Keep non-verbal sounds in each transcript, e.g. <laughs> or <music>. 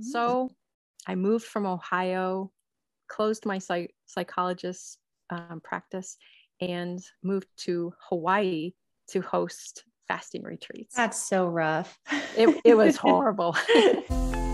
So I moved from Ohio, closed my psych- psychologist um, practice, and moved to Hawaii to host fasting retreats. That's so rough. it, it was <laughs> horrible. <laughs>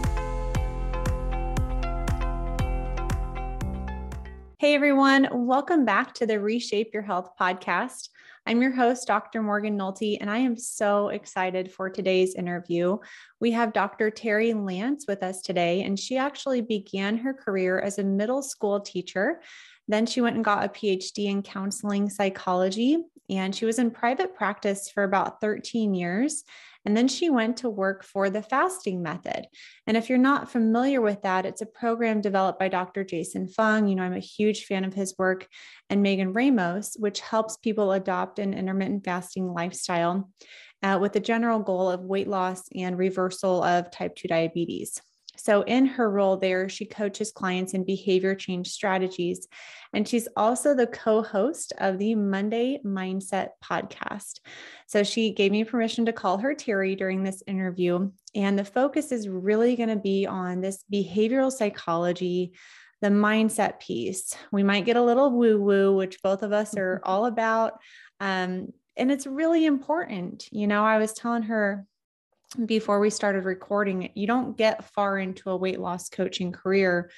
Hey everyone, welcome back to the Reshape Your Health podcast. I'm your host, Dr. Morgan Nolte, and I am so excited for today's interview. We have Dr. Terri Lance with us today, and she actually began her career as a middle school teacher. Then she went and got a PhD in counseling psychology, and she was in private practice for about 13 years. And then she went to work for the fasting method. And if you're not familiar with that, it's a program developed by Dr. Jason Fung. You know, I'm a huge fan of his work, and Megan Ramos, which helps people adopt an intermittent fasting lifestyle uh, with the general goal of weight loss and reversal of type 2 diabetes. So, in her role there, she coaches clients in behavior change strategies. And she's also the co host of the Monday Mindset podcast. So, she gave me permission to call her Terri during this interview. And the focus is really going to be on this behavioral psychology, the mindset piece. We might get a little woo woo, which both of us are all about. Um, and it's really important. You know, I was telling her, before we started recording, you don't get far into a weight loss coaching career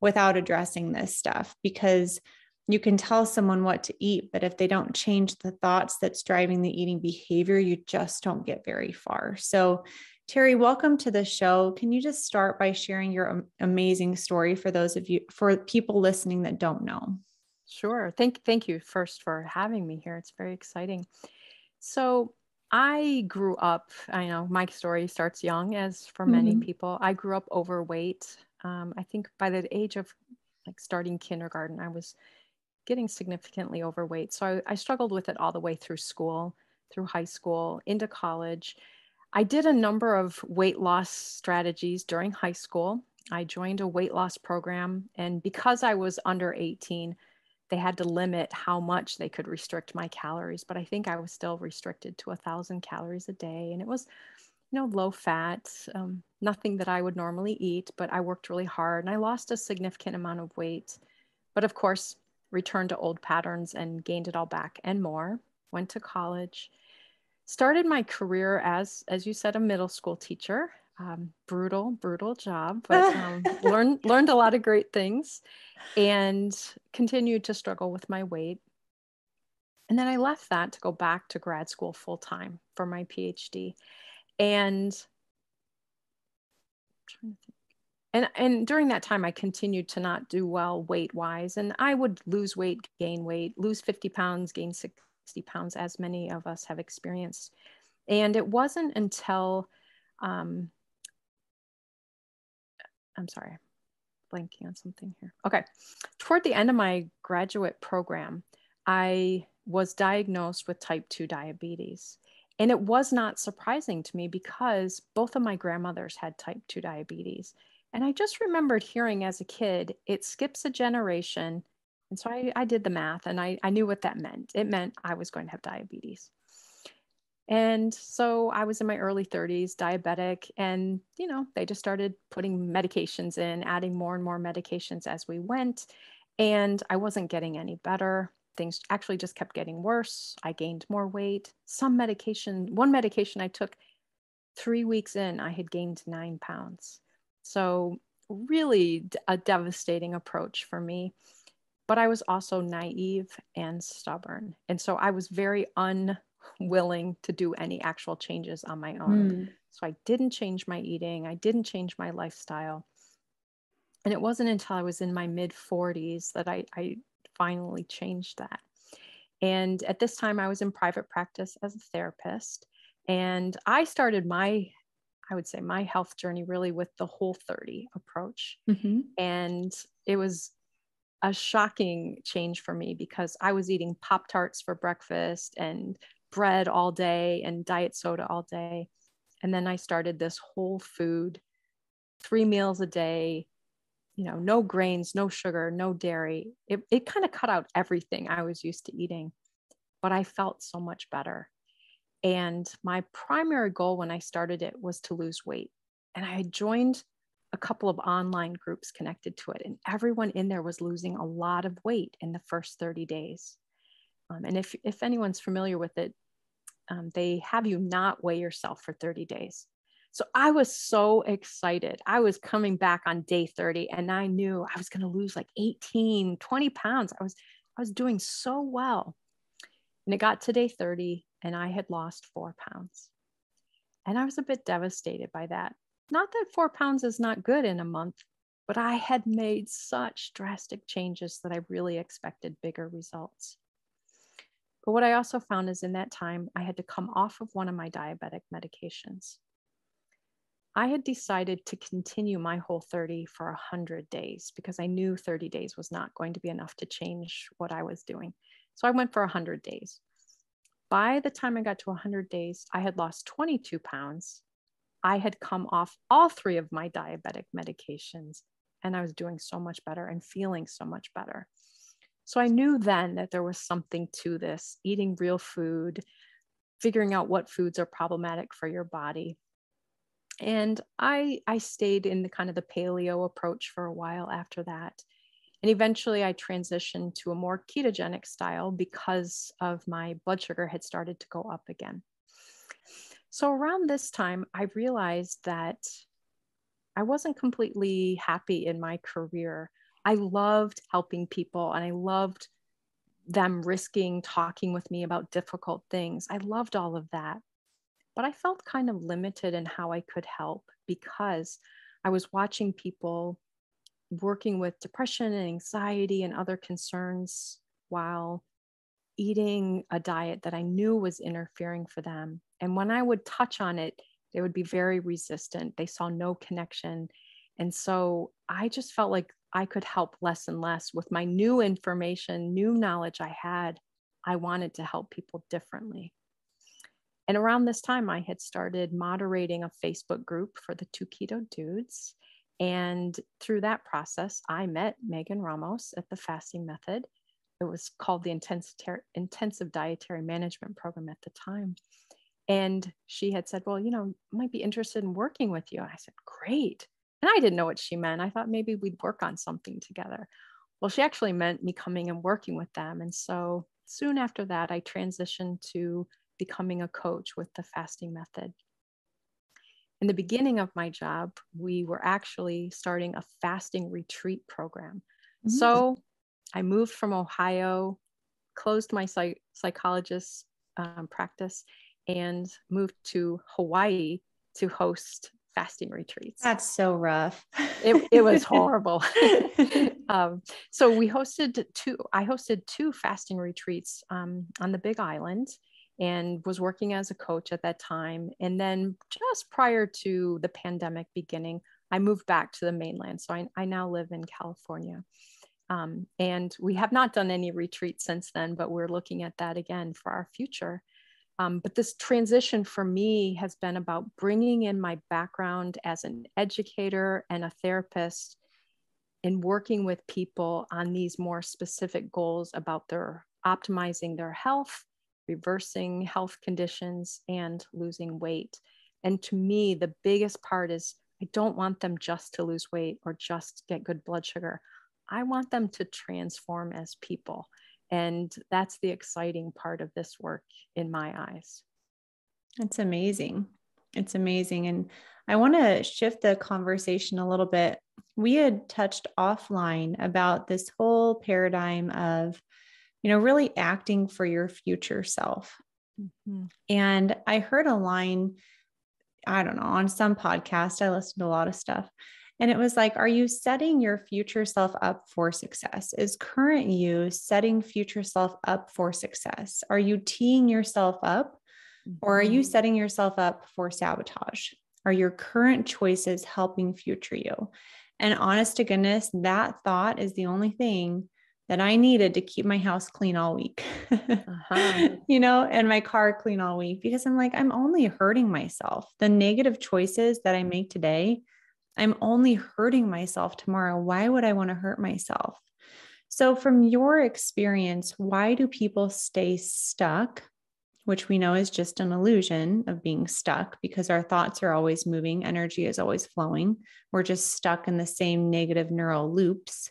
without addressing this stuff because you can tell someone what to eat, but if they don't change the thoughts that's driving the eating behavior, you just don't get very far. So, Terri, welcome to the show. Can you just start by sharing your amazing story for those of you, for people listening that don't know? Sure. Thank, thank you first for having me here. It's very exciting. So, I grew up, I know my story starts young, as for many mm-hmm. people. I grew up overweight. Um, I think by the age of like starting kindergarten, I was getting significantly overweight. So I, I struggled with it all the way through school, through high school, into college. I did a number of weight loss strategies during high school. I joined a weight loss program, and because I was under 18, they had to limit how much they could restrict my calories, but I think I was still restricted to a thousand calories a day. And it was, you know, low fat, um, nothing that I would normally eat, but I worked really hard and I lost a significant amount of weight. But of course, returned to old patterns and gained it all back and more. Went to college, started my career as, as you said, a middle school teacher. Um, brutal, brutal job, <laughs> but um, learned learned a lot of great things and continued to struggle with my weight. And then I left that to go back to grad school full time for my PhD. And and and during that time i continued to not do well weight wise and i would lose weight gain weight lose 50 pounds gain 60 pounds as many of us have experienced and it wasn't until um, i'm sorry blanking on something here. Okay. Toward the end of my graduate program, I was diagnosed with type 2 diabetes. And it was not surprising to me because both of my grandmothers had type 2 diabetes. And I just remembered hearing as a kid, it skips a generation. And so I, I did the math and I, I knew what that meant. It meant I was going to have diabetes. And so I was in my early 30s, diabetic, and you know, they just started putting medications in, adding more and more medications as we went. And I wasn't getting any better. Things actually just kept getting worse. I gained more weight. Some medication, one medication I took three weeks in, I had gained nine pounds. So, really a devastating approach for me. But I was also naive and stubborn. And so I was very un willing to do any actual changes on my own. Mm. So I didn't change my eating, I didn't change my lifestyle. And it wasn't until I was in my mid 40s that I, I finally changed that. And at this time, I was in private practice as a therapist. And I started my, I would say, my health journey really with the Whole30 approach. Mm-hmm. And it was a shocking change for me because I was eating Pop Tarts for breakfast and bread all day and diet soda all day. And then I started this whole food, three meals a day, you know, no grains, no sugar, no dairy. It, it kind of cut out everything I was used to eating, but I felt so much better. And my primary goal when I started it was to lose weight. And I had joined a couple of online groups connected to it, and everyone in there was losing a lot of weight in the first 30 days. Um, and if, if anyone's familiar with it, um, they have you not weigh yourself for 30 days. So I was so excited. I was coming back on day 30 and I knew I was going to lose like 18, 20 pounds. I was I was doing so well. And it got to day 30 and I had lost 4 pounds. And I was a bit devastated by that. Not that 4 pounds is not good in a month, but I had made such drastic changes that I really expected bigger results. But what I also found is in that time, I had to come off of one of my diabetic medications. I had decided to continue my Whole30 for 100 days because I knew 30 days was not going to be enough to change what I was doing. So I went for 100 days. By the time I got to 100 days, I had lost 22 pounds. I had come off all three of my diabetic medications and I was doing so much better and feeling so much better. So I knew then that there was something to this eating real food, figuring out what foods are problematic for your body. And i i stayed in the kind of the paleo approach for a while after that. And eventually i transitioned to a more ketogenic style because of my blood sugar had started to go up again. So around this time i realized that i wasn't completely happy in my career i loved helping people and i loved them risking talking with me about difficult things i loved all of that but I felt kind of limited in how I could help because I was watching people working with depression and anxiety and other concerns while eating a diet that I knew was interfering for them. And when I would touch on it, they would be very resistant. They saw no connection. And so I just felt like I could help less and less with my new information, new knowledge I had. I wanted to help people differently. And around this time, I had started moderating a Facebook group for the two keto dudes. And through that process, I met Megan Ramos at the Fasting Method. It was called the Intensive Dietary Management Program at the time. And she had said, Well, you know, might be interested in working with you. I said, Great. And I didn't know what she meant. I thought maybe we'd work on something together. Well, she actually meant me coming and working with them. And so soon after that, I transitioned to becoming a coach with the fasting method. In the beginning of my job, we were actually starting a fasting retreat program. Mm-hmm. So I moved from Ohio, closed my psych- psychologist um, practice, and moved to Hawaii to host fasting retreats. That's so rough. it, it was <laughs> horrible. <laughs> um, so we hosted two, I hosted two fasting retreats um, on the Big Island and was working as a coach at that time. And then just prior to the pandemic beginning, I moved back to the mainland. So I, I now live in California. Um, and we have not done any retreats since then, but we're looking at that again for our future. Um, but this transition for me has been about bringing in my background as an educator and a therapist and working with people on these more specific goals about their optimizing their health reversing health conditions, and losing weight. And to me, the biggest part is I don't want them just to lose weight or just get good blood sugar. I want them to transform as people. And that's the exciting part of this work in my eyes. It's amazing. It's amazing. And I want to shift the conversation a little bit. We had touched offline about this whole paradigm of you know, really acting for your future self. Mm-hmm. And I heard a line, I don't know, on some podcast, I listened to a lot of stuff. And it was like, are you setting your future self up for success? Is current you setting future self up for success? Are you teeing yourself up or are you mm-hmm. setting yourself up for sabotage? Are your current choices helping future you? And honest to goodness, that thought is the only thing that I needed to keep my house clean all week, uh-huh. <laughs> you know, and my car clean all week because I'm like, I'm only hurting myself. The negative choices that I make today, I'm only hurting myself tomorrow. Why would I want to hurt myself? So, from your experience, why do people stay stuck which we know is just an illusion of being stuck because our thoughts are always moving, energy is always flowing. We're just stuck in the same negative neural loops.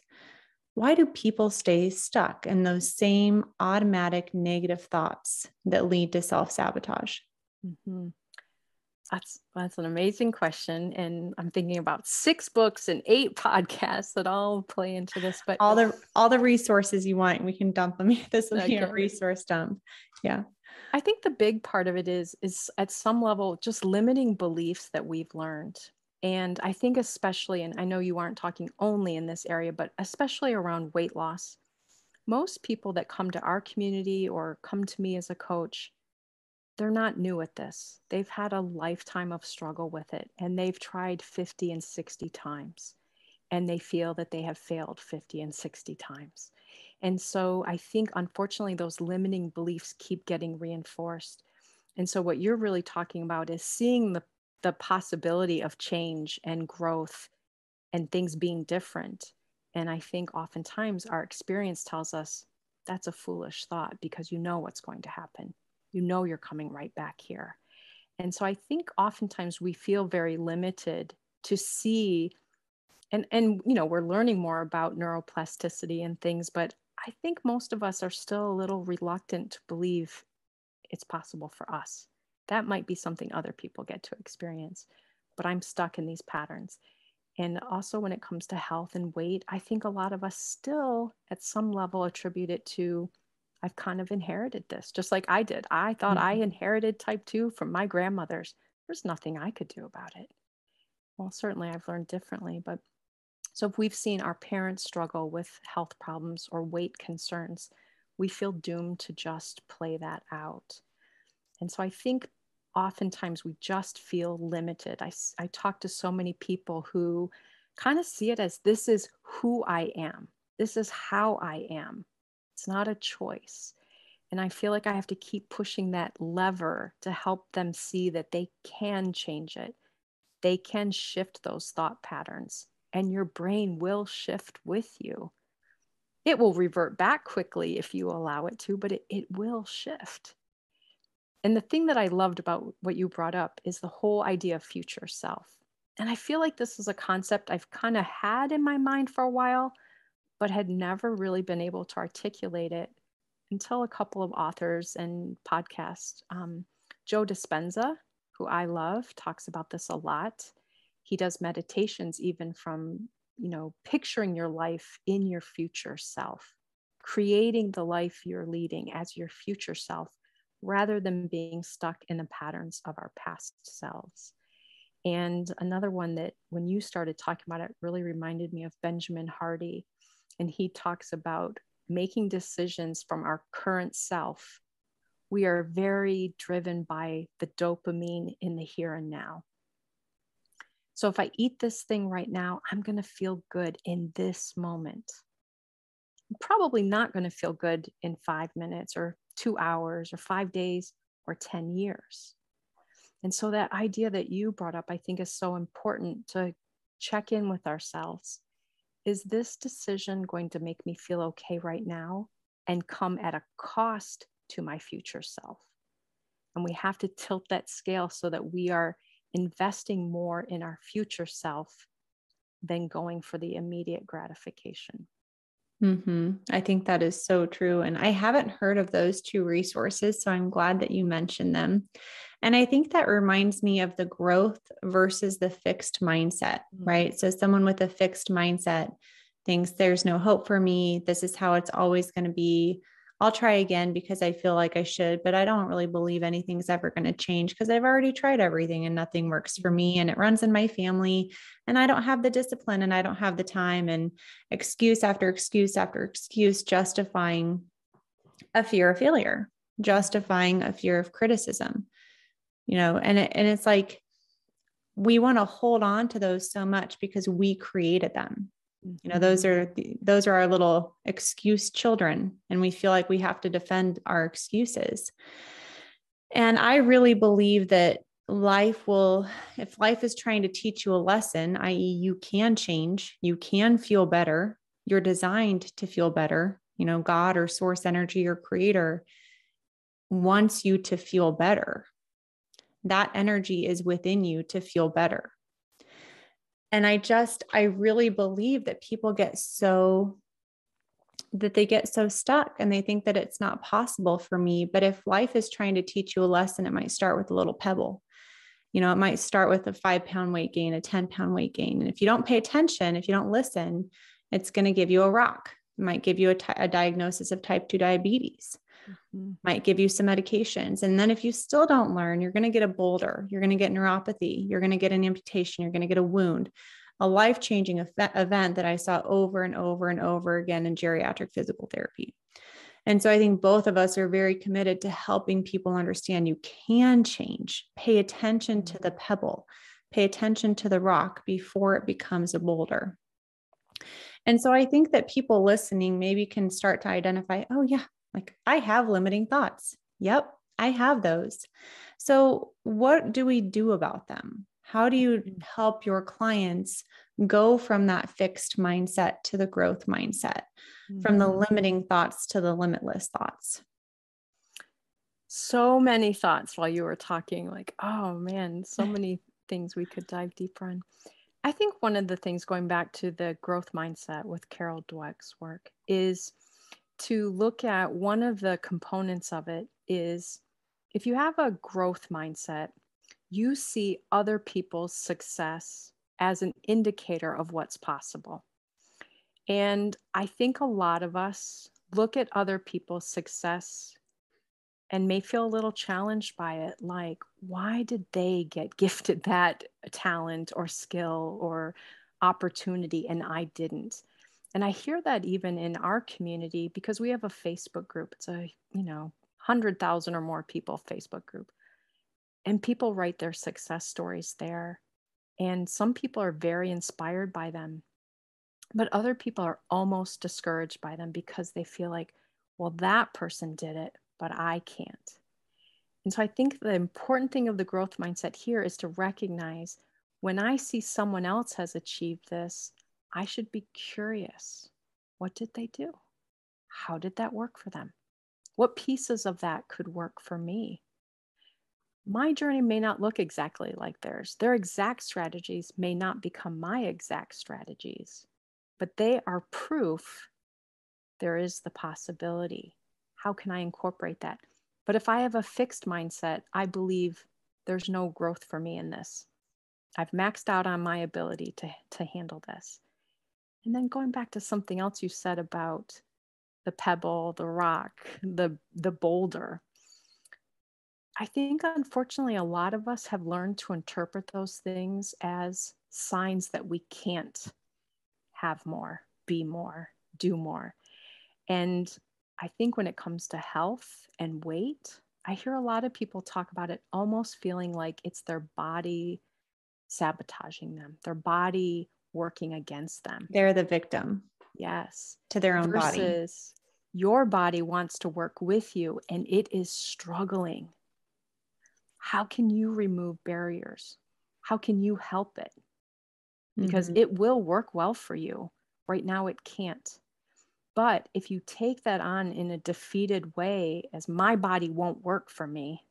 Why do people stay stuck in those same automatic negative thoughts that lead to self sabotage? Mm-hmm. That's that's an amazing question, and I'm thinking about six books and eight <laughs> podcasts that all play into this. But all the all the resources you want, we can dump them. <laughs> This will be a resource dump. Yeah. I think the big part of it is is at some level just limiting beliefs that we've learned. And I think especially and I know you aren't talking only in this area but especially around weight loss. Most people that come to our community or come to me as a coach they're not new at this. They've had a lifetime of struggle with it and they've tried 50 and 60 times and they feel that they have failed 50 and 60 times. And so I think, unfortunately, those limiting beliefs keep getting reinforced. And so, what you're really talking about is seeing the, the possibility of change and growth and things being different. And I think oftentimes our experience tells us that's a foolish thought because you know what's going to happen. You know you're coming right back here. And so I think oftentimes we feel very limited to see and and you know we're learning more about neuroplasticity and things but I think most of us are still a little reluctant to believe it's possible for us. That might be something other people get to experience, but I'm stuck in these patterns. And also, when it comes to health and weight, I think a lot of us still, at some level, attribute it to I've kind of inherited this, just like I did. I thought mm-hmm. I inherited type 2 from my grandmothers. There's nothing I could do about it. Well, certainly I've learned differently, but so if we've seen our parents struggle with health problems or weight concerns, we feel doomed to just play that out. And so I think oftentimes we just feel limited. I, I talk to so many people who kind of see it as this is who I am, this is how I am. It's not a choice. And I feel like I have to keep pushing that lever to help them see that they can change it. They can shift those thought patterns and your brain will shift with you. It will revert back quickly if you allow it to, but it, it will shift. And the thing that I loved about what you brought up is the whole idea of future self. And I feel like this is a concept I've kind of had in my mind for a while, but had never really been able to articulate it until a couple of authors and podcasts. Um, Joe Dispenza, who I love, talks about this a lot. He does meditations even from you know picturing your life in your future self creating the life you're leading as your future self rather than being stuck in the patterns of our past selves. And another one that when you started talking about it really reminded me of benjamin hardy and he talks about making decisions from our current self we are very driven by the dopamine in the here and now so if I eat this thing right now, I'm going to feel good in this moment. I'm probably not going to feel good in five minutes or two hours or five days or 10 years. And so that idea that you brought up, I think, is so important to check in with ourselves. Is this decision going to make me feel okay right now and come at a cost to my future self? And we have to tilt that scale so that we are investing more in our future self than going for the immediate gratification. Mm-hmm. I think that is so true. And I haven't heard of those two resources. So I'm glad that you mentioned them. And I think that reminds me of the growth versus the fixed mindset, mm-hmm. right? So someone with a fixed mindset thinks there's no hope for me. This is how it's always going to be. I'll try again because I feel like I should, but I don't really believe anything's ever going to change because I've already tried everything and nothing works for me and it runs in my family and I don't have the discipline and I don't have the time and excuse after excuse after excuse justifying a fear of failure, justifying a fear of criticism. You know, and it, and it's like we want to hold on to those so much because we created them you know those are those are our little excuse children and we feel like we have to defend our excuses and i really believe that life will if life is trying to teach you a lesson i.e you can change you can feel better you're designed to feel better you know god or source energy or creator wants you to feel better. That energy is within you to feel better. And I just, I really believe that people get so that they get so stuck and they think that it's not possible for me. But if life is trying to teach you a lesson, it might start with a little pebble. You know, it might start with a five pound weight gain, a 10 pound weight gain. And if you don't pay attention, if you don't listen, it's going to give you a rock. It might give you a, t- a diagnosis of type 2 diabetes, mm-hmm. might give you some medications. And then if you still don't learn, you're going to get a boulder, you're going to get neuropathy, you're going to get an amputation, you're going to get a wound a life changing event that I saw over and over and over again in geriatric physical therapy. And so I think both of us are very committed to helping people understand you can change. Pay attention to the pebble, pay attention to the rock before it becomes a boulder. And so I think that people listening maybe can start to identify oh, yeah, like I have limiting thoughts. Yep, I have those. So, what do we do about them? How do you mm. help your clients go from that fixed mindset to the growth mindset, mm-hmm. from the mm-hmm. limiting thoughts to the limitless thoughts? So many thoughts while you were talking, like, oh man, so <laughs> many things we could dive deeper on. I think one of the things going back to the growth mindset with Carol Dweck's work is to look at one of the components of it is if you have a growth mindset, you see other people's success as an indicator of what's possible. And I think a lot of us look at other people's success and may feel a little challenged by it like why did they get <laughs> gifted that talent or skill or opportunity and I didn't and I hear that even in our community because we have a Facebook group it's a you know 100,000 or more people Facebook group and people write their success stories there. And some people are very inspired by them, but other people are almost discouraged by them because they feel like, well, that person did it, but I can't. And so I think the important thing of the growth mindset here is to recognize when I see someone else has achieved this, I should be curious. What did they do? How did that work for them? What pieces of that could work for me? my journey may not look exactly like theirs. Their exact strategies may not become my exact strategies, but they are proof there is the possibility. How can I incorporate that? But if I have a fixed mindset, I believe there's no growth for me in this. I've maxed out on my ability to, to handle this. And then going back to something else you said about the pebble, the rock, the the boulder. I think, unfortunately, a lot of us have learned to interpret those things as signs that we can't have more, be more, do more. And I think when it comes to health and weight, I hear a lot of people talk about it almost feeling like it's their body sabotaging them, their body working against them. They're the victim. Yes. To their own Versus body. Your body wants to work with you and it is struggling how can you remove barriers? How can you help it? Because mm-hmm. it will work well for you. Right now, it can't. But if you take that on in a defeated way, as my body won't work for me,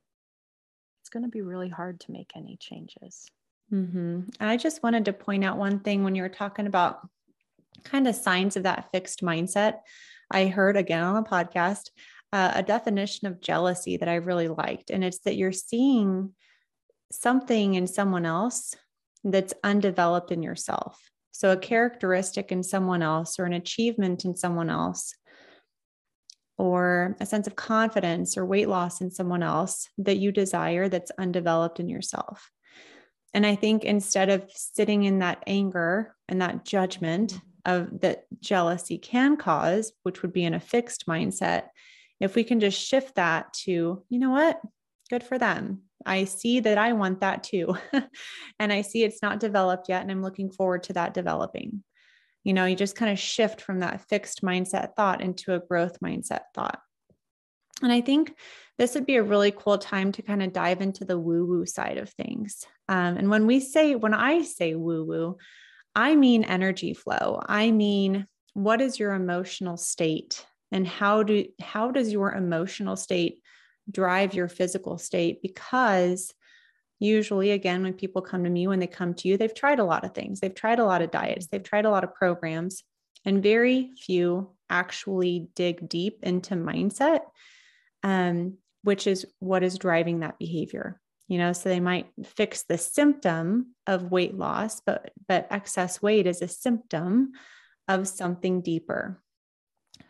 it's going to be really hard to make any changes. Mm-hmm. I just wanted to point out one thing when you were talking about kind of signs of that fixed mindset. I heard again on a podcast uh, a definition of jealousy that I really liked. And it's that you're seeing something in someone else that's undeveloped in yourself. So, a characteristic in someone else, or an achievement in someone else, or a sense of confidence or weight loss in someone else that you desire that's undeveloped in yourself. And I think instead of sitting in that anger and that judgment of that jealousy can cause, which would be in a fixed mindset, if we can just shift that to, you know what, good for them. I see that I want that too. <laughs> and I see it's not developed yet. And I'm looking forward to that developing. You know, you just kind of shift from that fixed mindset thought into a growth mindset thought. And I think this would be a really cool time to kind of dive into the woo woo side of things. Um, and when we say, when I say woo woo, I mean energy flow. I mean, what is your emotional state? and how do how does your emotional state drive your physical state because usually again when people come to me when they come to you they've tried a lot of things they've tried a lot of diets they've tried a lot of programs and very few actually dig deep into mindset um, which is what is driving that behavior you know? So they might fix the symptom of weight loss but but excess weight is a symptom of something deeper.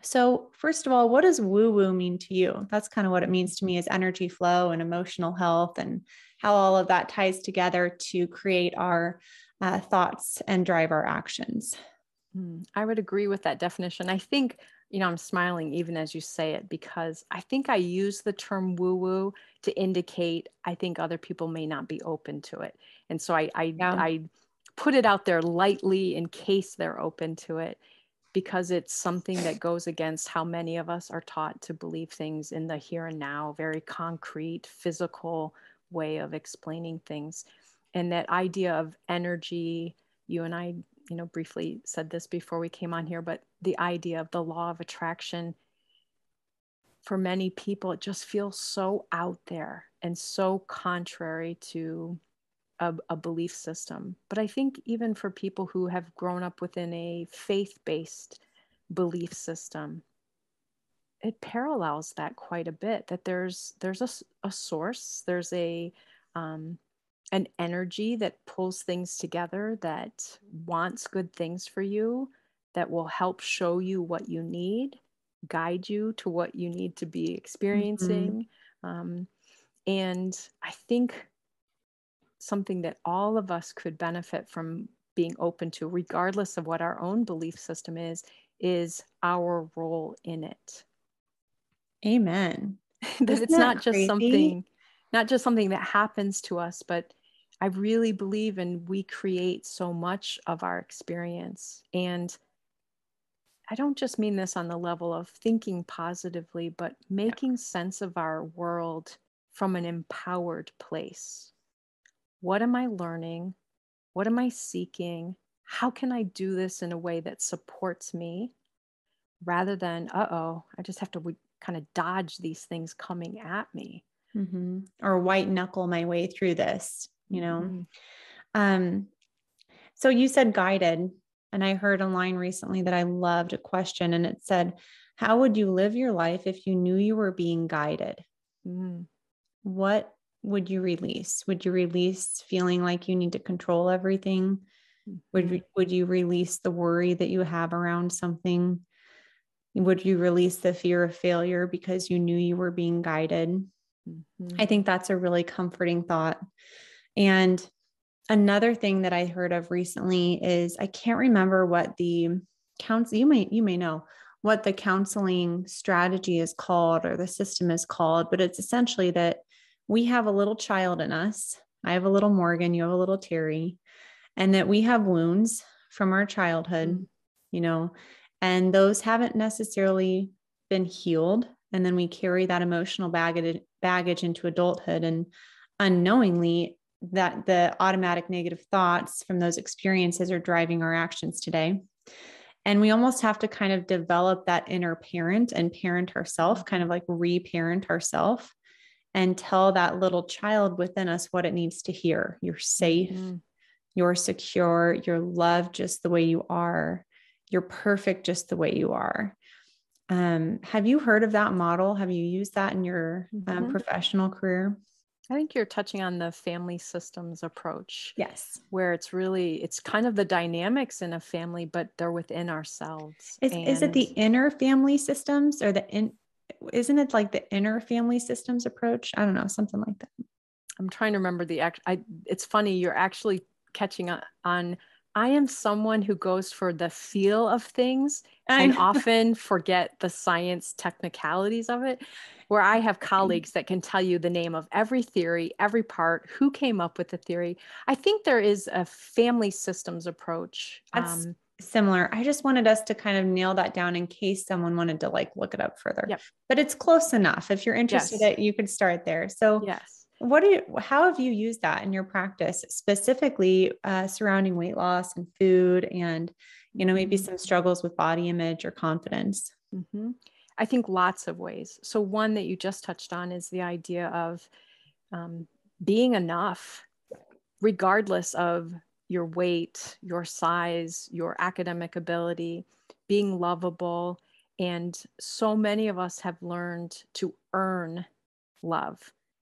So first of all what does woo woo mean to you? That's kind of what it means to me is energy flow and emotional health and how all of that ties together to create our uh, thoughts and drive our actions. Hmm, i would agree with that definition. I think you know, I'm smiling even as you say it because I think I use the term woo woo to indicate I think other people may not be open to it. And so I I, yeah. I put it out there lightly in case they're open to it because it's something that goes against how many of us are taught to believe things in the here and now, very concrete, physical way of explaining things. And that idea of energy, you and I you know, briefly said this before we came on here, but the idea of the law of attraction for many people, it just feels so out there and so contrary to a, a belief system. But I think even for people who have grown up within a faith based belief system, it parallels that quite a bit that there's there's a, a source there's a um, an energy that pulls things together, that wants good things for you, that will help show you what you need, guide you to what you need to be experiencing. Mm-hmm. Um, and I think something that all of us could benefit from being open to, regardless of what our own belief system is, is our role in it. Amen. <laughs> that Isn't it's that not crazy? just something not just something that happens to us, but I really believe in we create so much of our experience. And I don't just mean this on the level of thinking positively, but making sense of our world from an empowered place. What am I learning? What am I seeking? How can I do this in a way that supports me rather than, uh oh, I just have to kind of dodge these things coming at me? Mm-hmm. Or white knuckle my way through this you know mm-hmm. um so you said guided and i heard online recently that i loved a question and it said how would you live your life if you knew you were being guided mm. what would you release would you release feeling like you need to control everything mm-hmm. would would you release the worry that you have around something would you release the fear of failure because you knew you were being guided mm-hmm. i think that's a really comforting thought and another thing that I heard of recently is I can't remember what the counsel you may you may know what the counseling strategy is called or the system is called, but it's essentially that we have a little child in us. I have a little Morgan, you have a little Terri, and that we have wounds from our childhood, mm-hmm. you know, and those haven't necessarily been healed. And then we carry that emotional baggage, baggage into adulthood. And unknowingly, that the automatic negative thoughts from those experiences are driving our actions today. And we almost have to kind of develop that inner parent and parent ourselves, kind of like reparent ourselves and tell that little child within us what it needs to hear. You're safe, mm-hmm. you're secure, you're loved just the way you are, you're perfect just the way you are. Um, have you heard of that model? Have you used that in your um, mm-hmm. um, professional career? I think you're touching on the family systems approach. Yes. Where it's really, it's kind of the dynamics in a family, but they're within ourselves. Is, and... is it the inner family systems or the in, isn't it like the inner family systems approach? I don't know, something like that. I'm trying to remember the act. I, it's funny, you're actually catching on I am someone who goes for the feel of things and often forget the science technicalities of it. Where I have mm. colleagues that can tell you the name of every theory, every part, who came up with the theory. I think there is a family systems approach. That's um, similar. I just wanted us to kind of nail that down in case someone wanted to like look it up further. Yep. But it's close enough. If you're interested, yes. you could start there. So yes what do you how have you used that in your practice specifically uh, surrounding weight loss and food and you know maybe mm-hmm. some struggles with body image or confidence mm-hmm. I think lots of ways. So, one that you just touched on is the idea of um, being enough, regardless of your weight, your size, your academic ability, being lovable. And so many of us have learned to earn love,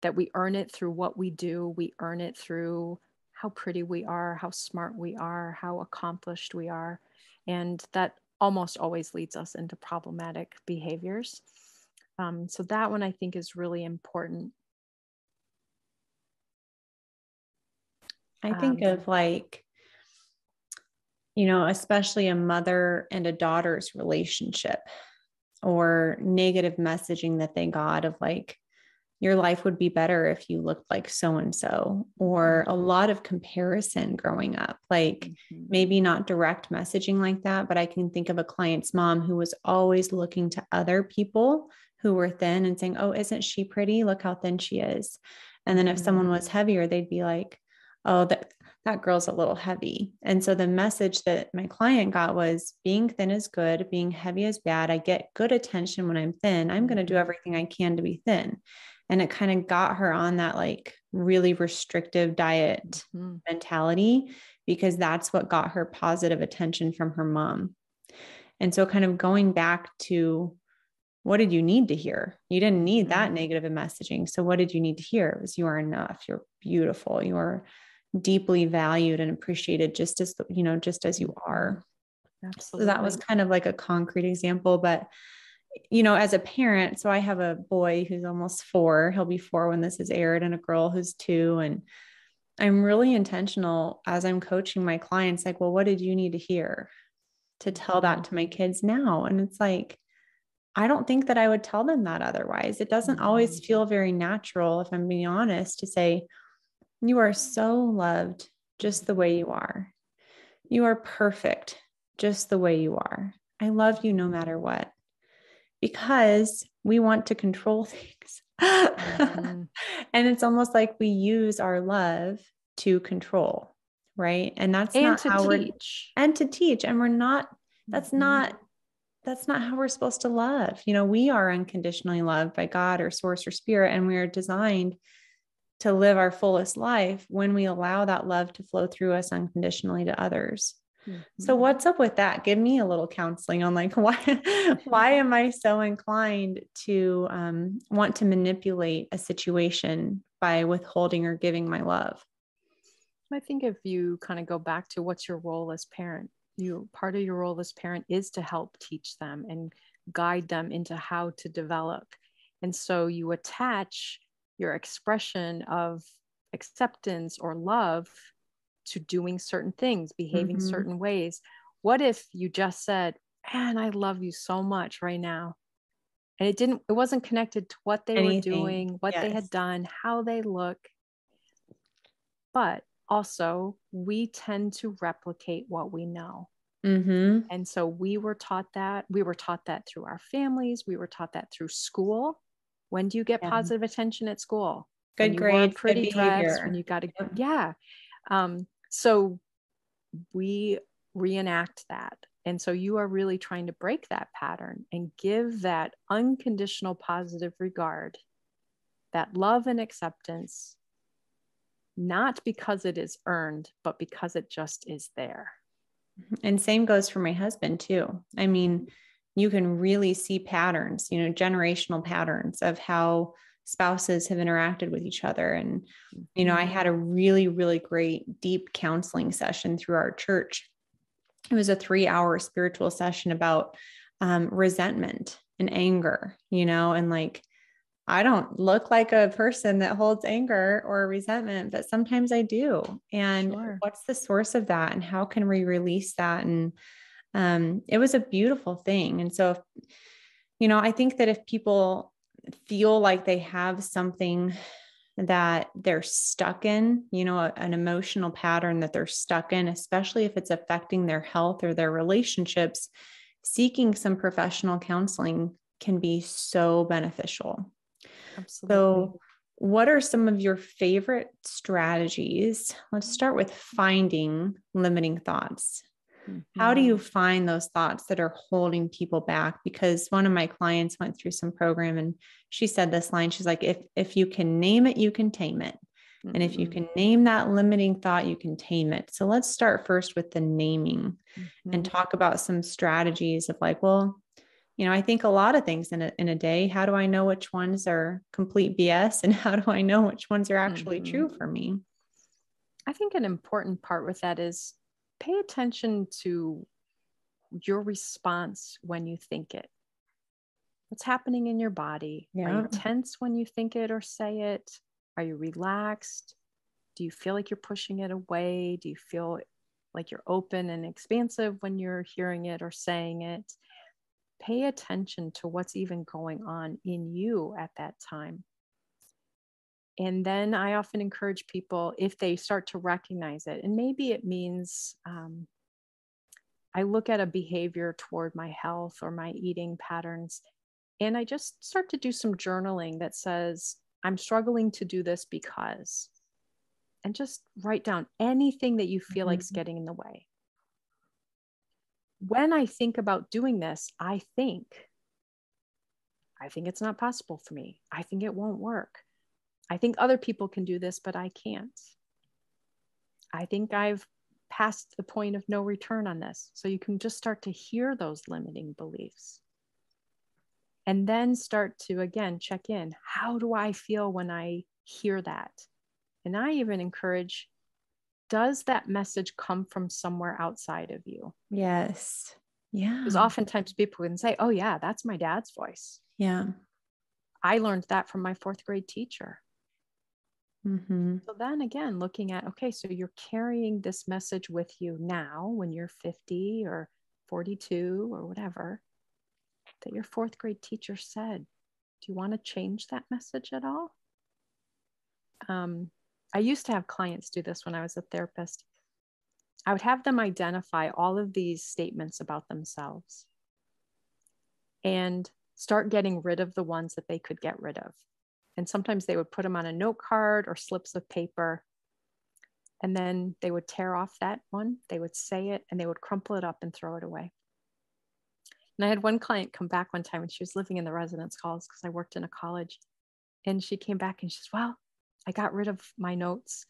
that we earn it through what we do, we earn it through how pretty we are, how smart we are, how accomplished we are. And that almost always leads us into problematic behaviors. Um, so, that one I think is really important. I think um, of like, you know, especially a mother and a daughter's relationship or negative messaging that they got of like, your life would be better if you looked like so and so, or a mm-hmm. lot of comparison growing up. Like mm-hmm. maybe not direct messaging like that, but I can think of a client's mom who was always looking to other people who were thin and saying, Oh, isn't she pretty? Look how thin she is. And then if mm-hmm. someone was heavier, they'd be like, Oh, that that girl's a little heavy. And so the message that my client got was being thin is good, being heavy is bad. I get good attention when I'm thin. I'm going to do mm-hmm. everything I can to be thin and it kind of got her on that like really restrictive diet mm-hmm. mentality because that's what got her positive attention from her mom. And so, kind of going back to what did you need to hear? You didn't need that mm-hmm. negative messaging. So, what did you need to hear? It was you are enough. You're beautiful. You are deeply valued and appreciated just as you know, just as you are. Absolutely. So that was kind of like a concrete example, but you know, as a parent, so I have a boy who's almost four, he'll be four when this is aired, and a girl who's two. And I'm really intentional as I'm coaching my clients, like, well, what did you need to hear to tell that to my kids now? And it's like, I don't think that I would tell them that otherwise. It doesn't always mm-hmm. feel very natural, if I'm being honest, to say, you are so loved just the way you are. You are perfect just the way you are. I love you no matter what because we want to control things. mm-hmm. <laughs> and it's almost like we use our love to control, right? And that's and not how teach. we're and to teach. And we're not, that's mm-hmm. not that's not how we're supposed to love. You know, we are unconditionally loved by God or source or spirit, and we are designed to live our fullest life when we allow that love to flow through us unconditionally to others. So mm-hmm. what's up with that? Give me a little counseling on like <laughs> why why am I so inclined to um, want to manipulate a situation by withholding or giving my love? I think if you kind of go back to what's your role as parent, you part of your role as parent is to help teach them and guide them into how to develop. And so you attach your expression of acceptance or love to doing certain things, behaving mm-hmm. certain ways. What if you just said, Man, I love you so much right now? And it didn't, it wasn't connected to what they Anything. were doing, what yes. they had done, how they look. But also, we tend to replicate what we know. Mm-hmm. And so we were taught that. We were taught that through our families. We were taught that through school. When do you get yeah. positive attention at school? Good grades, pretty good dress, when you got to, yeah. Um, so we reenact that. And so you are really trying to break that pattern and give that unconditional positive regard, that love and acceptance, not because it is earned, but because it just is there. And same goes for my husband, too. I mean, you can really see patterns, you know, generational patterns of how spouses have interacted with each other. And you know i mm-hmm. had a really really great deep counseling session through our church. It was a three hour spiritual session about um, resentment and anger you know and like i don't look like a person that holds anger or resentment but sometimes i do. And sure. what's the source of that and how can we release that? And um, it was a beautiful thing. And so if, you know i think that if people feel like they have something that they're stuck in, you know, an emotional pattern that they're stuck in, especially if it's affecting their health or their relationships, seeking some professional counseling can be so beneficial. Absolutely. So, what are some of your favorite strategies? Let's start with finding limiting thoughts. Mm-hmm. How do you Mm-hmm. find those thoughts that are holding people back? Because one of my clients went through some program and she said this line, she's like, if if you can name it, you can tame it. And if you Mhm. can name that limiting thought, you can tame it. So let's start first with the naming and Mhm. talk about some strategies of like, well, you know, I think a lot of things in a in a day. How do I know which ones are complete BS and <laughs> how do I know which ones are actually true Mhm. for me? I think an important part with that is pay attention to your response when you think it. What's happening in your body? Are you tense when you think it or say it? Are you relaxed? Do you feel like you're pushing it away? Do you feel like you're open and expansive when you're hearing it or saying it? Pay attention to what's even going on in you at that time. And then I often encourage people if they start to recognize it, and maybe it means um, I look at a behavior toward my health or my eating patterns, and I just start to do some journaling that says, I'm struggling to do this because, and just write down anything that you feel like is Mhm. getting in the way. When I think about doing this, I think, I think it's not possible for me. I think it won't work. I think other people can do this, but I can't. I think I've passed the point of no return on this. So you can just start to hear those limiting beliefs. And then start to again check in. How do I feel when I hear that? And I even encourage does that message come from somewhere outside of you? Yes. Yeah. Because oftentimes people can say, oh, yeah, that's my dad's voice. yeah. I learned that from my fourth grade teacher. Hmm So then again, looking at, okay, so you're carrying this message with you now when you're 50 or 42 or whatever that your fourth grade teacher said. Do you want to change that message at all? Um, I used to have clients do this when I was a therapist. I would have them identify all of these statements about themselves and start getting rid of the ones that they could get rid of. And sometimes they would put them on a note card or slips of paper. And then they would tear off that one, they would say it, and they would crumple it up and throw it away. And I had one client come back one time and she was living in the residence halls because I worked in a college. And she came back and she says, Well, I got rid of my notes.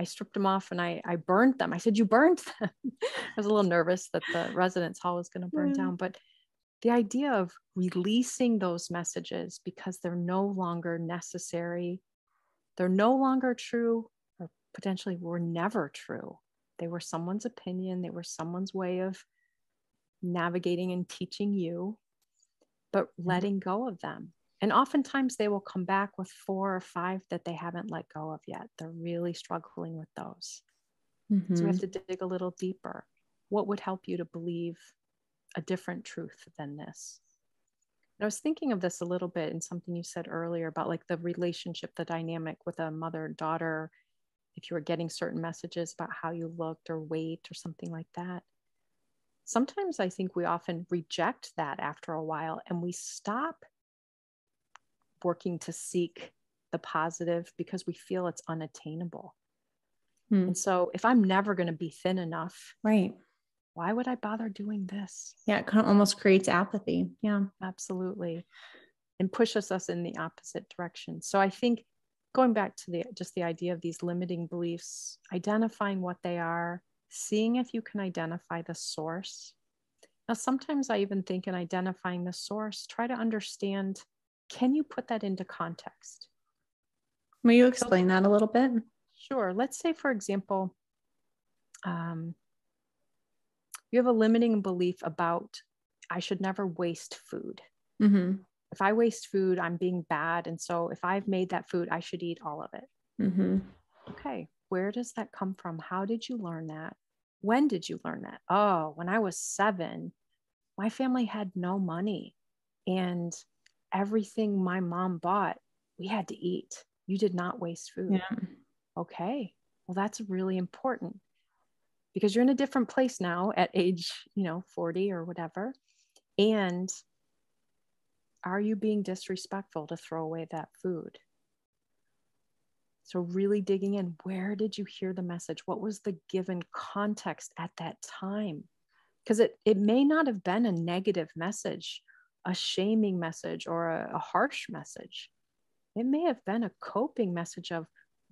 I stripped them off and I, I burned them. I said, You burned <laughs> them. I was a little nervous that the residence hall was going to burn Yeah. down. But the idea of releasing those messages because they're no longer necessary, they're no longer true, or potentially were never true. They were someone's opinion, they were someone's way of navigating and teaching you, but mm-hmm. letting go of them. And oftentimes they will come back with four or five that they haven't let go of yet. They're really struggling with those. So we have mm-hmm. to dig a little deeper. What would help you to believe a different truth than this? And I was thinking of this a little bit in something you said earlier about like the relationship, the dynamic with a mother daughter, if you were getting certain messages about how you looked or weight or something like that. Sometimes I think we often reject that after a while and we stop working to seek the positive because we feel it's unattainable. Hmm. And so if I'm never going to be thin enough, Right. Why would I bother doing this? Yeah. It kind of almost creates apathy. Yeah. Absolutely. And pushes us in the opposite direction. So I think going back to the just the idea of these limiting beliefs, identifying what they are, seeing if you can identify the source. Now, sometimes I even think in identifying the source, try to understand can you put that into context? Will you explain that a little bit? Sure. Let's say, for example, um, you have a limiting belief about I should never waste food. Mm-hmm. If I waste food, I'm being bad. And so if I've made that food, I should eat all of it. Mm-hmm. Okay. Where does that come from? How did you learn that? When did you learn that? Oh, when I was seven, my family had no money. And everything my mom bought, we had to eat. You did not waste food. Yeah. okay well that's really important because you're in a different place now at age you know 40 or whatever. And are you being disrespectful to throw away that food? So really digging in where did you hear the message? What was the given context at that time? Because it, it may not have been a negative message, a shaming message, or a, a harsh message. It may have been a coping message of,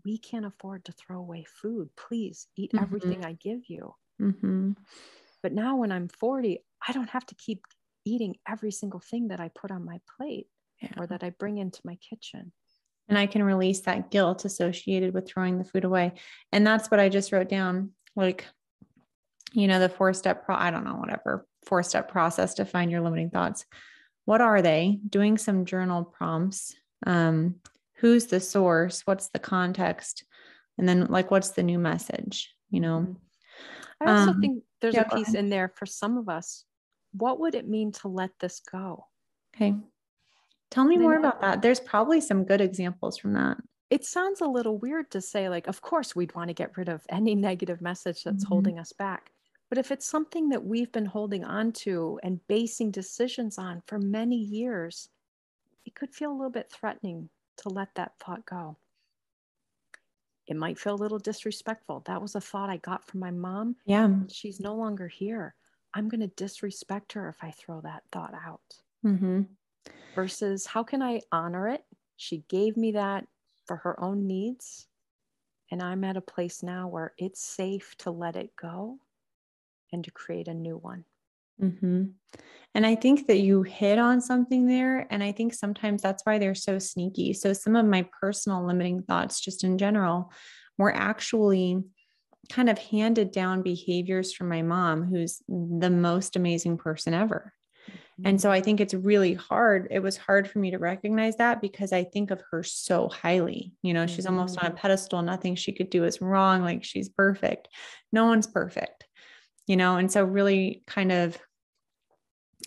we can't afford to throw away food. Please eat Mhm. everything I give you. Mm-hmm. But now when I'm 40, I don't have to keep eating every single thing that I put on my plate Yeah. or that I bring into my kitchen. and I can release that guilt associated with throwing the food away. And that's what I just wrote down. Like, you know, the four step pro, I don't know, whatever, four step process to find your limiting thoughts. What are they? Doing some journal prompts. Um, who's the source? What's the context? And then, like, what's the new message? You know, Mhm. I also Um, think there's yeah, a piece in there for some of us. What would it mean to let this go? okay. Tell me Then more about that. There's probably some good examples from that. It sounds a little weird to say, like, of course, we'd want to get rid of any <laughs> negative message that's Mhm. holding us back. But if it's something that we've been holding on to and basing decisions on for many years, it could feel a little bit threatening to let that thought go. It might feel a little disrespectful. That was a thought I got from my mom. Yeah. She's no longer here. I'm going to disrespect her if I throw that thought out. Mm-hmm. versus how can I honor it? She gave me that for her own needs. And I'm at a place now where it's safe to let it go and to create a new one. Mm-hmm. And I think that you hit on something there. And I think sometimes that's why they're so sneaky. So, some of my personal limiting thoughts, just in general, were actually kind of handed down behaviors from my mom, who's the most amazing person ever. And so I think it's really hard. It was hard for me to recognize that because I think of her so highly. You know, she's almost on a pedestal. Nothing she could do is wrong. Like she's perfect. No one's perfect, you know? And so, really kind of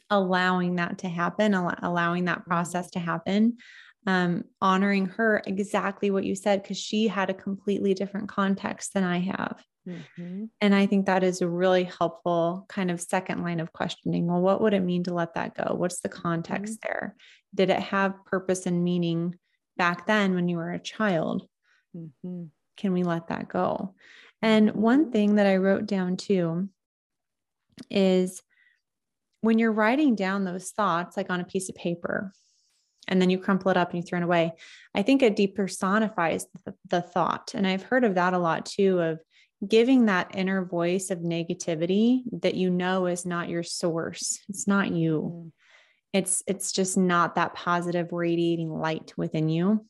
allowing that to happen, al- allowing that process to happen, um, honoring her exactly what you said, because she had a completely different context than I have. Mhm. And I think that is a really helpful kind of second line of questioning. Well, what would it mean to let that go? What's the context there? Did it have purpose and meaning back then when you were a child? Mhm. Can we let that go? And one thing that I wrote down too is when you're writing down those thoughts, like on a piece of paper, and then you crumple it up and you throw it away, I think it depersonifies the, the thought. And I've heard of that a lot too of giving that inner voice of negativity that you know is not your source. It's not you. Mm. It's it's just not that positive radiating light within you.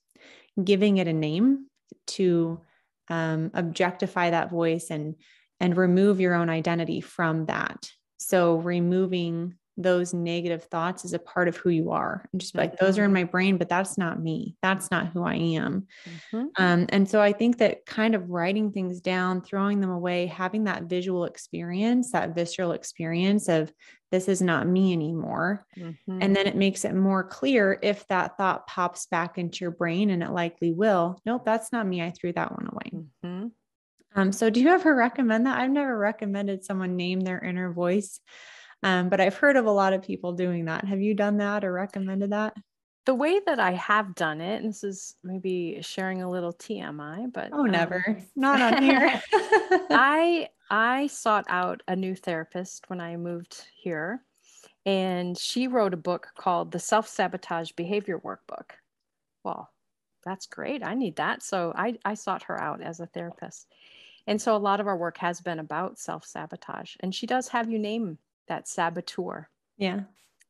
Giving it a name to um, objectify that voice and and remove your own identity from that. So removing those negative thoughts is a part of who you are, and just be like those are in my brain, but that's not me. That's not who I am. Mhm. Um, and so I think that kind of writing things down, throwing them away, having that visual experience, that visceral experience of this is not me anymore. Mhm. And then it makes it more clear if that thought pops back into your brain, and it likely will. Nope, that's not me. I threw that one away. Um, so do you ever recommend that? I've never recommended someone name their inner voice. Um, but I've heard of a lot of people doing that. Have you done that or recommended that? The way that I have done it, and this is maybe sharing a little TMI, but Oh, um, never. Not on here. <laughs> I I sought out a new therapist when I moved here, and she wrote a book called The Self Sabotage Behavior Workbook. Well, that's great. I need that. So I, I sought her out as a therapist. And so a lot of our work has been about self sabotage. And she does have you name that saboteur yeah.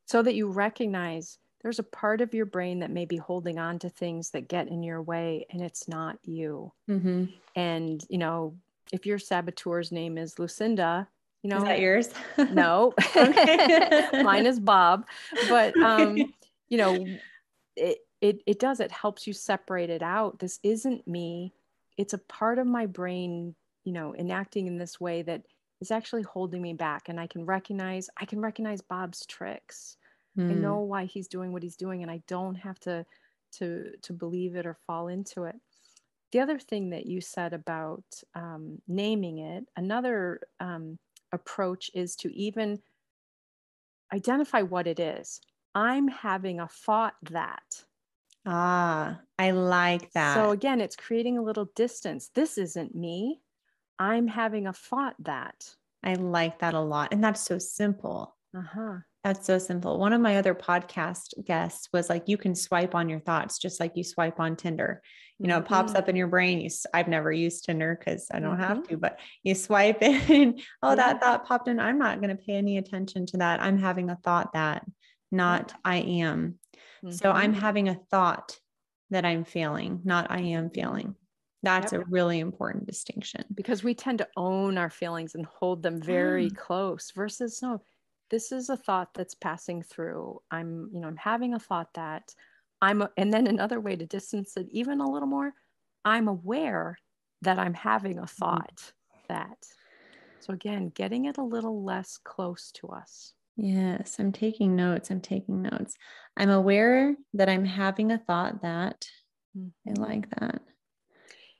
so that you recognize there's a part of your brain that may be holding on to things that get in your way and it's not you. Mm-hmm. And, you know, if your saboteur's name is Lucinda, you know, Is that yours? no, <laughs> <laughs> mine is Bob. But um, <laughs> you know, it it it does. It helps you separate it out. This isn't me. It's a part of my brain, you know, enacting in this way that is actually holding me back. And I can recognize. I can recognize Bob's tricks. I Mm. know why he's doing what he's doing, and I don't have to to to believe it or fall into it. The other thing that you said about um, naming it, another um, approach is to even identify what it is. I'm having a thought that. Ah, I like that. So again, it's creating a little distance. This isn't me. I'm having a thought that. I like that a lot. And that's so simple. Uh-huh. That's so simple. One of my other podcast guests was like, you can swipe on your thoughts just like you swipe on Tinder. You know, mm-hmm. it pops mm-hmm. up in your brain. You, I've never used Tinder because I don't mm-hmm. have to, but you swipe <laughs> it and oh, yeah. that thought popped in. I'm not going to pay any attention to that. I'm having a thought that, not I am. Mm-hmm. So I'm mm-hmm. having a thought that I'm feeling, not I am feeling. That's yep. a really important distinction because we tend to own our feelings and hold them very mm. close versus no, this is a thought that's passing through. I'm, you know, I'm having a thought that I'm, a, and then another way to distance it even a little more, I'm aware that I'm having a mm-hmm. thought mm. that. So again, getting it a little less close to us. Yes, I'm taking notes. I'm taking notes. I'm aware that I'm having a thought that mm-hmm. I like that.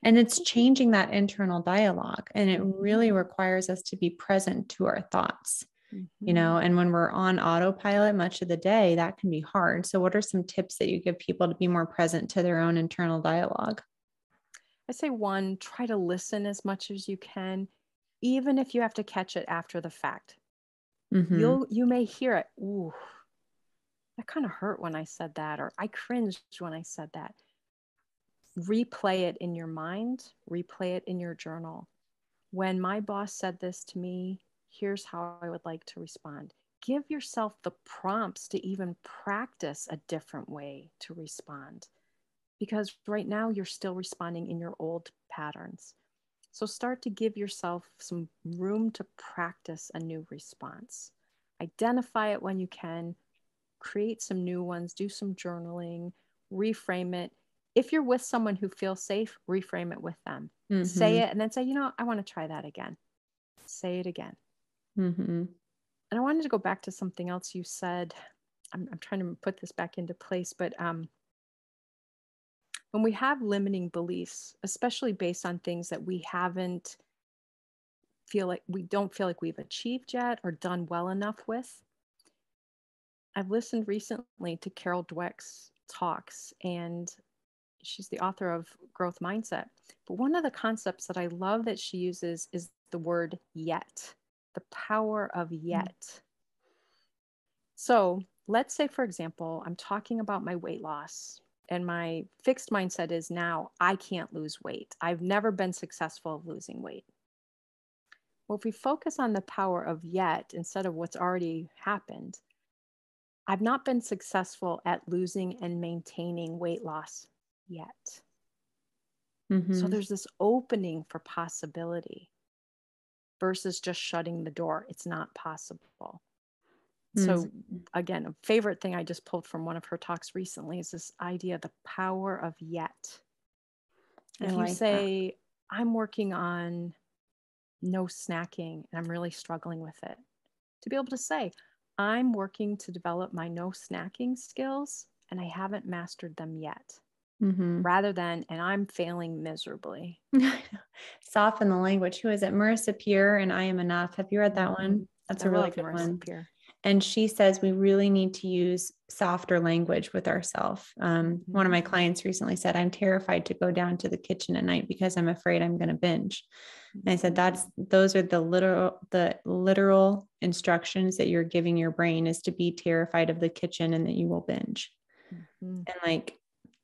And it's changing that internal dialogue. And it really mm-hmm. requires us to be present to our thoughts, mm-hmm. you know. And when we're on autopilot much of the day, that can be hard. So, what are some tips that you give people to be more present to their own internal dialogue? I say one, try to listen as much as you can, even if you have to catch it after the fact. Mm-hmm. You'll you may hear it. Ooh, that kind of hurt when I said that, or I cringed when I said that replay it in your mind, replay it in your journal. When my boss said this to me, here's how I would like to respond. Give yourself the prompts to even practice a different way to respond. Because right now you're still responding in your old patterns. So start to give yourself some room to practice a new response. Identify it when you can, create some new ones, do some journaling, reframe it, if you're with someone who feels safe, reframe it with them. Mm-hmm. Say it and then say, you know, I want to try that again. Say it again. Mm-hmm. And I wanted to go back to something else you said. I'm, I'm trying to put this back into place, but um, when we have limiting beliefs, especially based on things that we haven't feel like we don't feel like we've achieved yet or done well enough with. I've listened recently to Carol Dweck's talks, and she's the author of Growth Mindset. But one of the concepts that I love that she uses is the word yet, the power of mm. yet. Mm. So let's say, for example, I'm talking about my weight loss, and my fixed mindset is now I can't lose weight. I've never been successful of losing weight. Well, if we focus on the power of yet instead of what's already happened, I've not been successful at losing and maintaining weight loss yet. Mm-hmm. So there's this opening for possibility versus just shutting the door. It's not possible. Mm-hmm. So, again, a favorite thing I just pulled from one of her talks recently is this idea the power of yet. If like you say, that. I'm working on no snacking and I'm really struggling with it, to be able to say, I'm working to develop my no snacking skills and I haven't mastered them yet mm-hmm. rather than, and I'm failing miserably. <laughs> Soften the language. Who is it? Marissa Peer and I Am Enough. Have you read that one? Mm-hmm. That's I a really good Marissa one. Peer. And she says we really need to use softer language with ourselves. Um, mm-hmm. One of my mm-hmm. clients recently said, I'm terrified to go down to the kitchen at night because I'm afraid I'm going to binge. And I said, mm-hmm. that's those are the literal the literal instructions that you're giving your brain is to be terrified of the kitchen and that you will binge. Mm-hmm. And like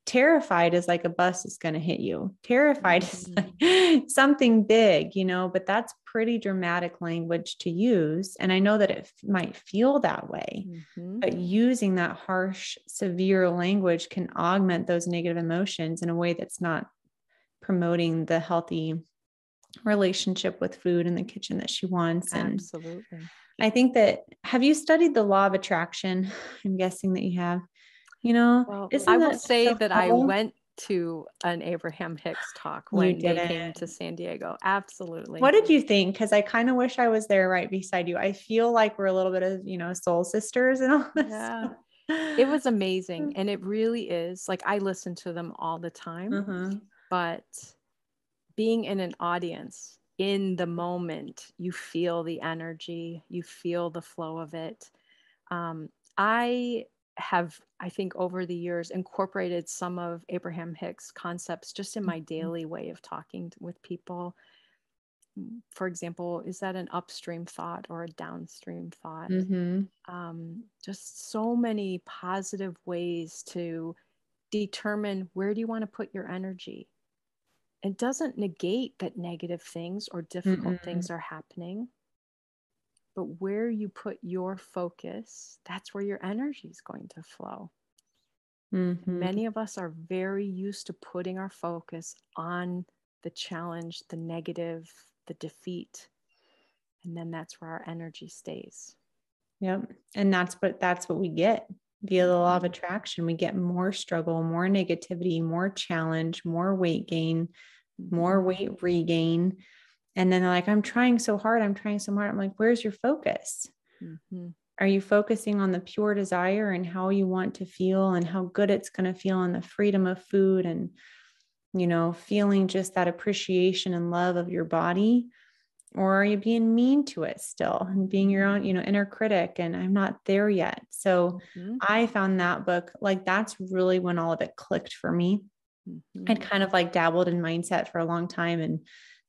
terrified is like a bus is going to hit you terrified mm-hmm. is like <laughs> something big you know but that's pretty dramatic language to use and i know that it might feel that way mm-hmm. but using that harsh severe language can augment those negative emotions in a way that's not promoting the healthy relationship with food in the kitchen that she wants and absolutely i think that have you studied the law of attraction <sighs> i'm guessing that you have you know, well, I will say so that cool? I went to an Abraham Hicks talk when they came to San Diego. Absolutely. What did you think? Because I kind of wish I was there right beside you. I feel like we're a little bit of, you know, soul sisters and all this. Yeah. It was amazing. <laughs> And it really is. Like I listen to them all the time. Mm-hmm. But being in an audience in the moment, you feel the energy, you feel the flow of it. Um, I have, I think, over the years incorporated some of Abraham Hicks concepts just in my mm-hmm. daily way of talking with people. for example, is that an upstream thought or a downstream thought? Mm-hmm. Um, just so many positive ways to determine where do you want to put your energy. It doesn't negate that negative things or difficult Mm-mm. things are happening, but where you put your focus, that's where your energy is going to flow. Mm-hmm. Many of us are very used to putting our focus on the challenge, the negative, the defeat. And then that's where our energy stays. Yep. And that's what that's what we get via the law of Mhm. attraction. We get more struggle, more negativity, more challenge, more weight gain, more Mhm. weight regain. And then they're like, I'm trying so hard. I'm trying so hard. I'm like, where's your focus? Mhm. Are you focusing on the pure desire and how you want to feel and how good it's going to feel and the freedom of food and, you know, feeling just that appreciation and love of your body? Or are you being mean to it still and being your own, you know, inner critic? And I'm not there yet. So Mhm. I found that book like that's really when all of it clicked for me. Mhm. I'd kind of like dabbled in mindset for a long time. And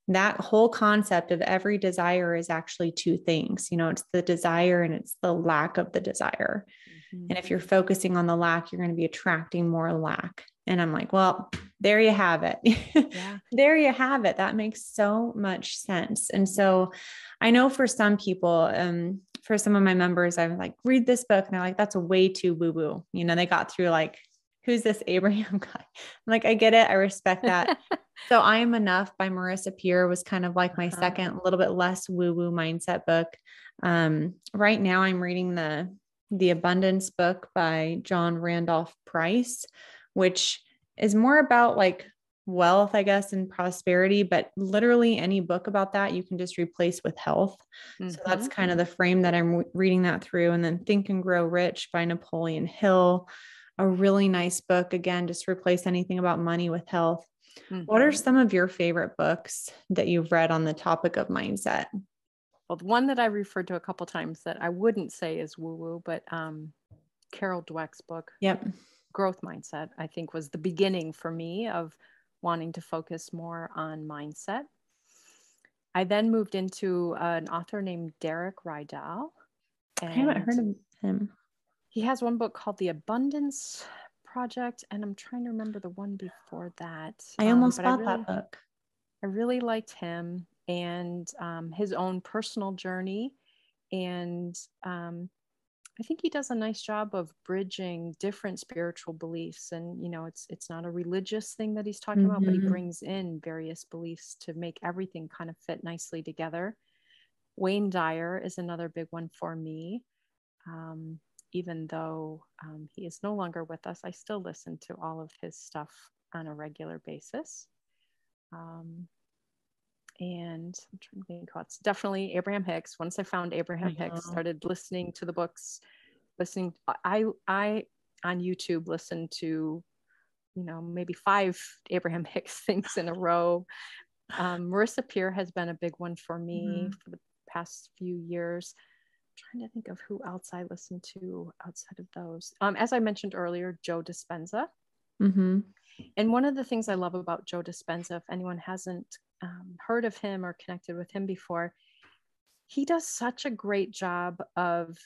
that whole concept of every desire is actually two things you know, it's the desire and it's the lack of the desire. Mhm. And if you're focusing on the lack, you're going to be attracting more lack. And I'm like, well, there you have it. Yeah. <laughs> there you have it. That makes so much sense. And so I know for some people, um, for some of my members, I'm like, read this book. And they're like, that's a way too woo woo. You know, they got through like, who's this Abraham <laughs> guy? I'm like, I get it. I respect that. <laughs> so I am enough by Marissa Peer was kind of like my Uh-huh. second, a little bit less woo woo mindset book. Um, right now I'm reading the, the abundance book by John Randolph Price, which is more about like wealth, I guess, and prosperity, but literally any book about that you can just replace with health. So that's Mhm. kind of the frame that I'm re- reading that through. And then Think and Grow Rich by Napoleon Hill, a really nice book. Again, just replace anything about money with health. What are Mhm. some of your favorite books that you've read on the topic of mindset? Well, the one that I referred to a couple times that I wouldn't say is woo woo, but um, Carol Dweck's book, Yep. Growth Mindset, I think was the beginning for me of wanting to focus more on mindset. I then moved into an author named Derek Rydall. I haven't heard of him. He has one book called The Abundance Project, and I'm trying to remember the one before that. I Um, almost but bought really- that book. I really liked him and um, his own personal journey. And um, I think he does a nice job of bridging different spiritual beliefs. And, you know, it's it's not a religious thing that he's talking about, but he Mhm. brings in various beliefs to make everything kind of fit nicely together. Wayne Dyer is another big one for me. Um, even though um, he is no longer with us, I still listen to all of his stuff on a regular basis. Um, and I'm trying to think what's definitely Abraham Hicks. Once I found Abraham Hicks, started listening to the books, listening. I I on YouTube listened to, you know, maybe five <laughs> Abraham Hicks things in a row. Um, Marissa Peer has been a big one for me for the past few years. Trying to think of who else I listened to outside of those. Um, as I mentioned earlier, Joe Dispenza. Mm-hmm. And one of the things I love about Joe Dispenza, if anyone hasn't um, heard of him or connected with him before, he does such a great job of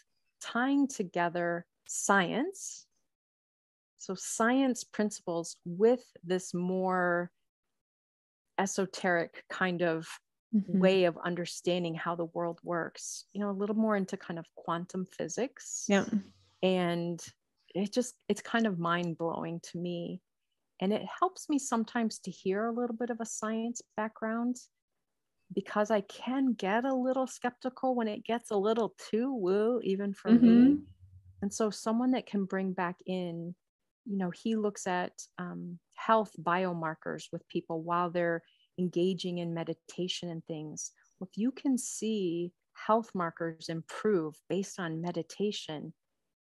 tying together science, so science principles, with this more esoteric kind of Mm-hmm. way of understanding how the world works, you know, a little more into kind of quantum physics Yeah. and it just it's kind of mind blowing to me and it helps me sometimes to hear a little bit of a science background because i can get a little skeptical when it gets a little too woo even for me Mhm. and so someone that can bring back in you know he looks at um, health biomarkers with people while they're engaging in meditation and things well, if you can see health markers improve based on meditation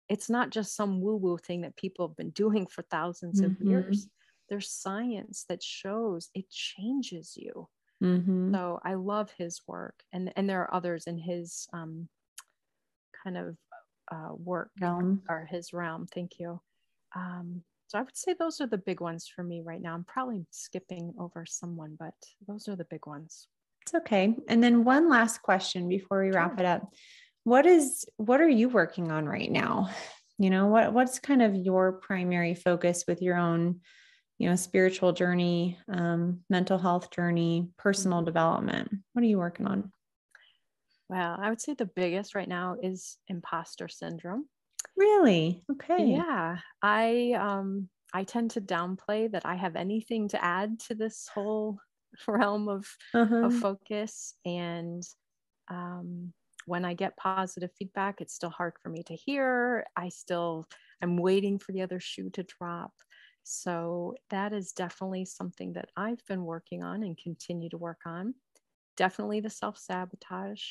it's not just some woo woo thing that people have been doing for 1000s of Mhm. years. There's science that shows it changes you. Mm-hmm. So I love his work, and and there are others in his um, kind of uh, work or his realm. Thank you. Um, so I would say those are the big ones for me right now. I'm probably skipping over someone, but those are the big ones. It's okay. And then one last question before we wrap it up. What is what are you working on right now? You know, what what's kind of your primary focus with your own, you know, spiritual journey, um, mental health journey, personal mm-hmm. development? What are you working on? Well, I would say the biggest right now is imposter syndrome. Really? Okay. Yeah. I um I tend to downplay that I have anything to add to this whole <laughs> realm of, uh-huh. of focus. And um, when I get positive feedback, it's still hard for me to hear. I still, I'm waiting for the other shoe to drop. So that is definitely something that I've been working on and continue to work on. Definitely the self sabotage.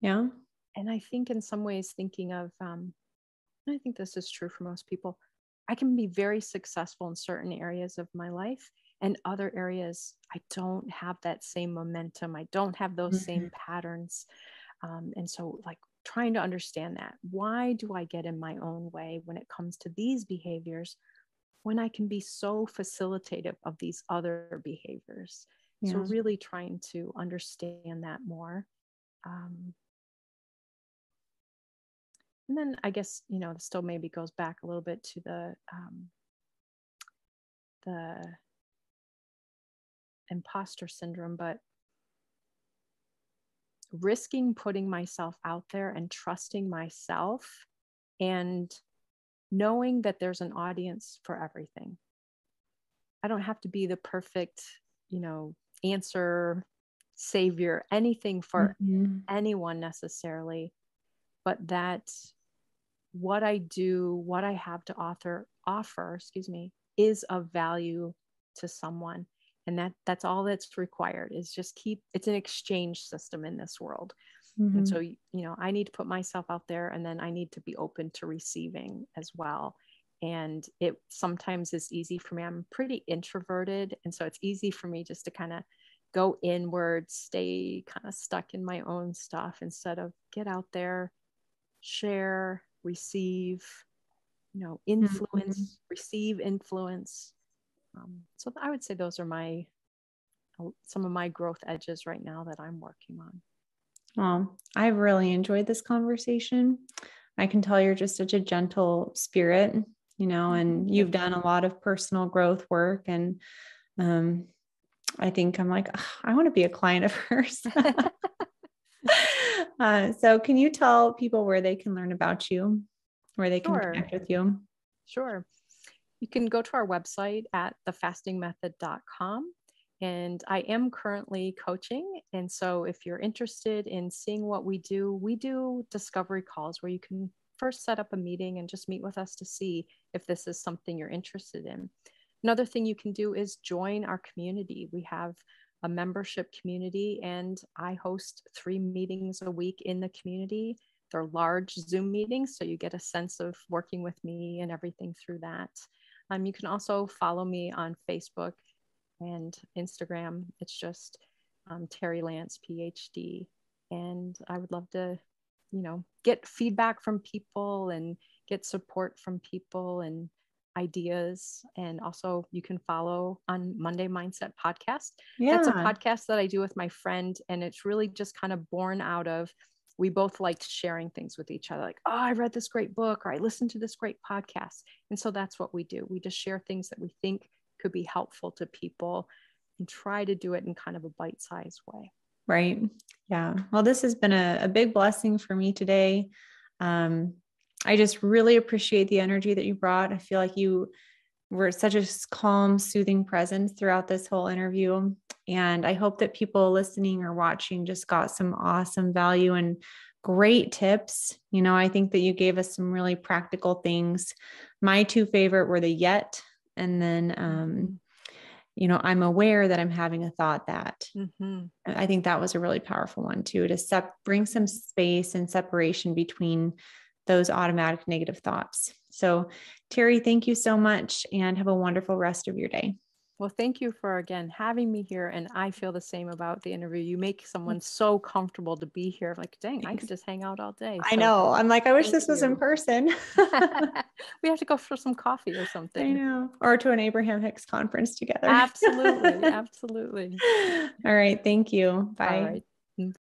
Yeah. And I think in some ways, thinking of, um, I think this is true for most people, I can be very successful in certain areas of my life and other areas I don't have that same momentum. I don't have those mm-hmm. same patterns. Um, and so, like, trying to understand that why do I get in my own way when it comes to these behaviors when I can be so facilitative of these other behaviors? Yeah. So, really trying to understand that more. Um, and then I guess, you know, still maybe goes back a little bit to the, um, the imposter syndrome, but risking putting myself out there and trusting myself and knowing that there's an audience for everything. I don't have to be the perfect, you know, answer, savior, anything for mm-hmm. anyone necessarily, but that what I do, what I have to author, offer, excuse me, is of value to someone. And that that's all that's required is just keep it's an exchange system in this world. Mm-hmm. And so, you know, I need to put myself out there and then I need to be open to receiving as well. And it sometimes is easy for me. I'm pretty introverted. And so it's easy for me just to kind of go inward, stay kind of stuck in my own stuff instead of get out there, share, receive you know influence mm-hmm. receive influence. Um, so i would say those are my uh, some of my growth edges right now that i'm working on. Well i've really enjoyed this conversation. I can tell you're just such a gentle spirit you know and mm-hmm. you've done a lot of personal growth work and um, i think i'm like i want to be a client of <laughs> hers <laughs> Uh, so, can you tell people where they can learn about you, where they can sure. connect with you? Sure. You can go to our website at thefastingmethod.com. And I am currently coaching. And so, if you're interested in seeing what we do, we do discovery calls where you can first set up a meeting and just meet with us to see if this is something you're interested in. Another thing you can do is join our community. We have a membership community, and I host three meetings a week in the community. They're large Zoom meetings, so you get a sense of working with me and everything through that. Um, you can also follow me on Facebook and Instagram. It's just um, Terri Lance, PhD. And I would love to, you know, get feedback from people and get support from people and ideas. And also, you can follow on Monday Mindset Podcast. Yeah. That's a podcast that I do with my friend. And it's really just kind of born out of we both liked sharing things with each other like oh i read this great book or i listened to this great podcast and so that's what we do we just share things that we think could be helpful to people and try to do it in kind of a bite-sized way right yeah well this has been a, a big blessing for me today um, I just really appreciate the energy that you brought. I feel like you were such a calm, soothing presence throughout this whole interview. And I hope that people listening or watching just got some awesome value and great tips. You know, I think that you gave us some really practical things. My two favorite were the yet, and then, um, you know, I'm aware that I'm having a thought that. Mm-hmm. I think that was a really powerful one too to sep- bring some space and separation between those automatic negative thoughts. So, Terri, thank you so much and have a wonderful rest of your day. Well, thank you for again having me here. And I feel the same about the interview. You make someone so comfortable to be here. Like, dang, I could just hang out all day. I know. I'm like, I wish this was you. in person. <laughs> <laughs> we have to go for some coffee or something. I know. Or to an Abraham Hicks conference together. Absolutely. <laughs> Absolutely. all right. Thank you. Bye.